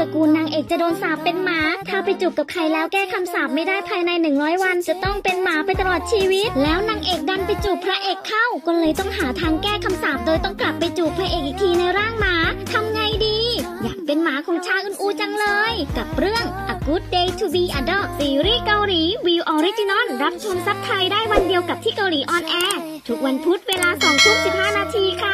ตระกูลนางเอกจะโดนสาปเป็นหมา ถ้าไปจูบกับใครแล้วแก้คำสาปไม่ได้ภายใน 100 วัน จะต้องเป็นหมาไปตลอดชีวิต แล้วนางเอกดันไปจูบพระเอกเข้า ก็เลยต้องหาทางแก้คำสาปโดยต้องกลับไปจูบพระเอกอีกทีในร่างหมา ทำไงดี อยากเป็นหมาของชาอึนอูจังเลย กับเรื่อง A Good Day to be a Dog ซีรีส์เกาหลีวิวออริจินอลรับชมซับไทยได้วันเดียวกับที่เกาหลีออนแอร์ ทุกวันพุธเวลา2ทุ่ม15 นาทีค่ะ